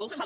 বলছেন